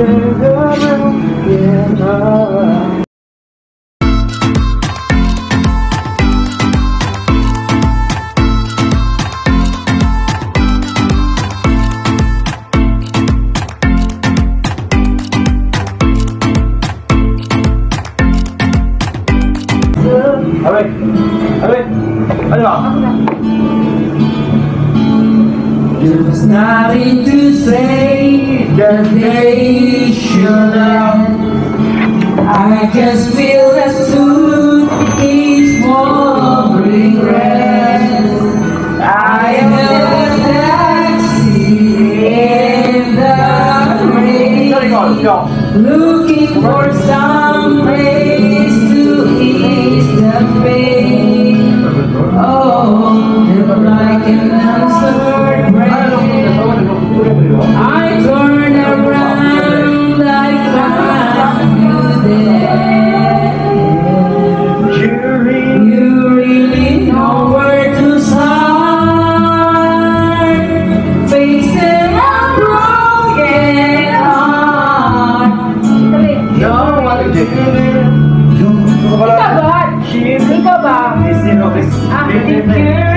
Alright. There's nothing to say that they should have. I just feel as soon each more regret. I am a taxi in the rain. Looking for some place one to Ikaw ba? Ikaw ba?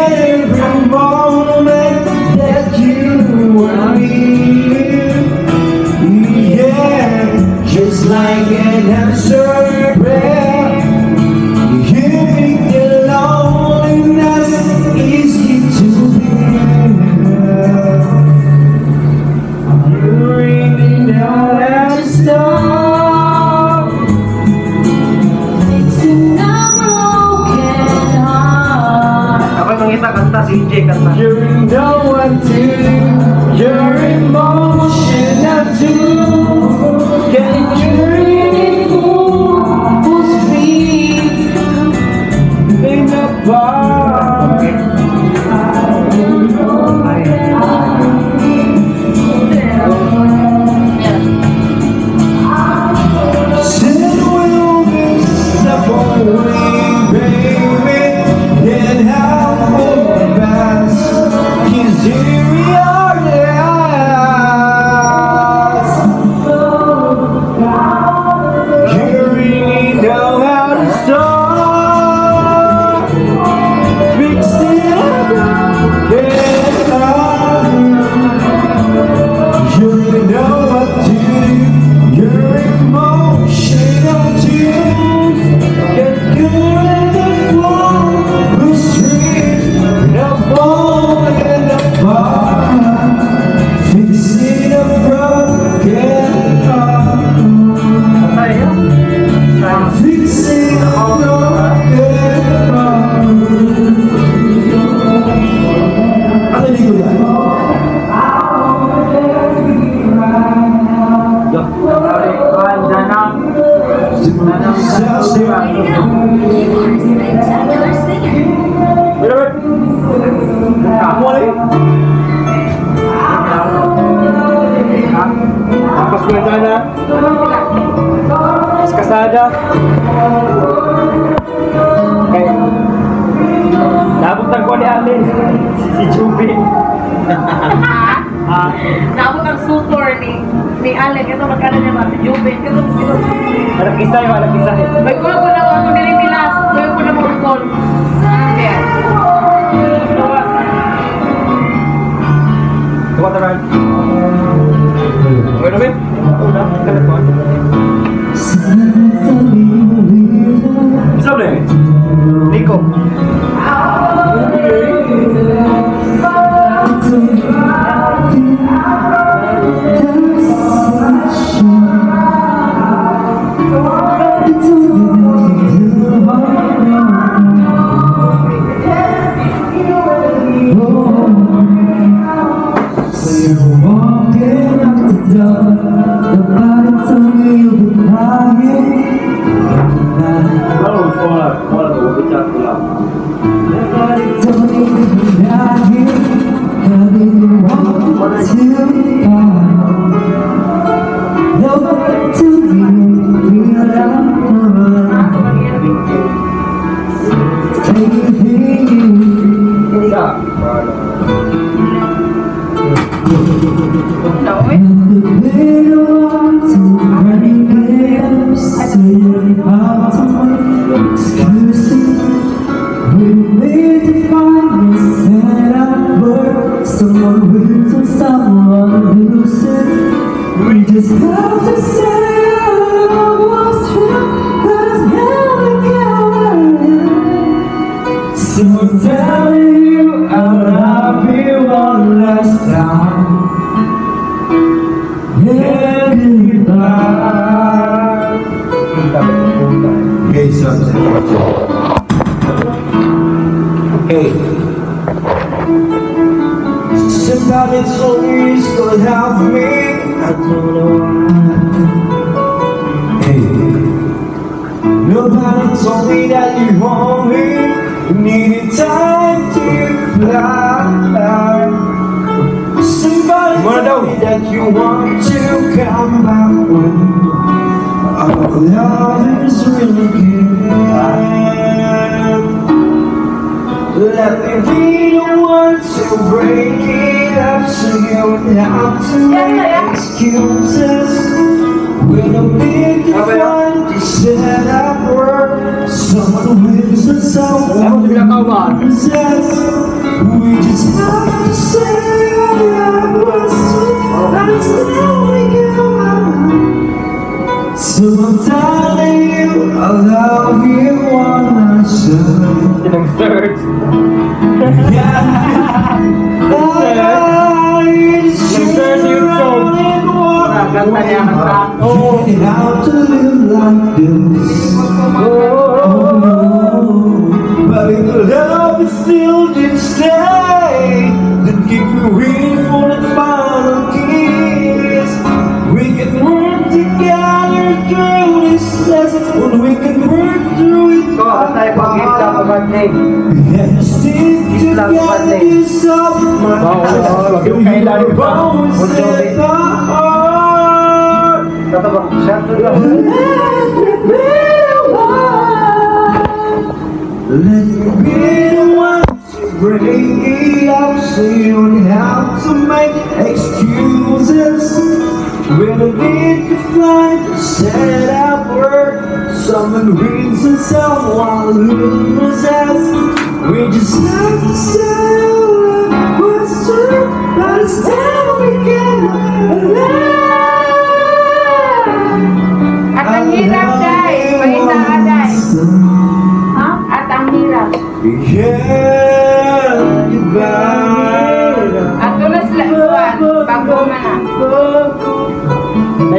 Every moment Jay kanta. You know what to do. Your Kasada. Okay. Nabot ko ni Alin. Si Juby. Ah, Naabot ang super ni ni Alec. Ito magkano niya ba? Si Jubin. Ito, ito. anak isa yun, anak isa yun. May kulo ko na ako dili pilas. Kulo ko na call. There. Tuwa. Okay Nobody told me you were crying every night. Hey. Somebody told me you still have me. I don't know why. Hey. Nobody told me that you want me. You needed time to fly. Somebody told me that you want to come back when love is really. Let me be the one to break it up so you don't have to make excuses. When I'm big to find you set up work, someone wins and someone loses. We just have to say our words and it's now we go. So I'm telling you, I love you one last time. Sinang third. Kanta niya, kanta. Oh, how to live like this. Oh, no. But if love is still did stay, then keep me waiting for the final kiss. We can work together through this test when we can work through it. Ito, tayo pag gift lang sa birthday. And stick Islam together Sunday. this summer. Oo, oo, wag yung kailan pa. Always Bon Jovi. set the heart. Ito ba? Shot to lang. Let me be the one to break it up so you don't have to make excuses. When I need to find a set up work, someone wins and someone loses. We just have to say what's true, but it's time we get alive. At ang hirap, Day. Pahinta ka, Day. Ha? At ang hirap. Yeah, goodbye. Ah, At tulos lang buwan. Bago man na.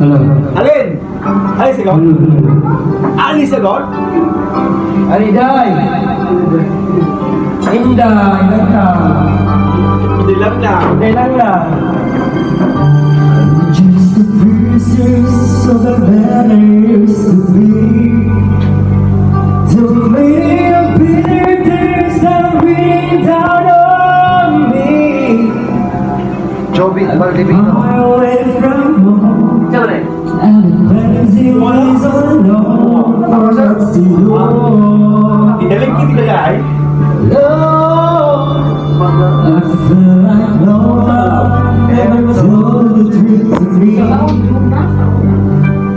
Alin? Alin sa God? Alin sa God? Aliday! Inda! Inda! Hindi lang na. Hindi lang na. Just the pieces of the better to be To me, a bitter tears down me Joby, I'm. The? Inaling kita kaya ay. Lord, I feel like one ever told the truth to me.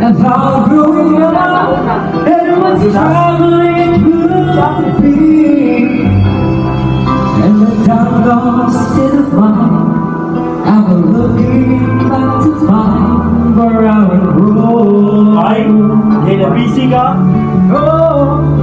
And how growing up, everyone's traveling could be. And the time lost in the fire, I was looking back to find I would grow. Ay, hindi na busy. Oh,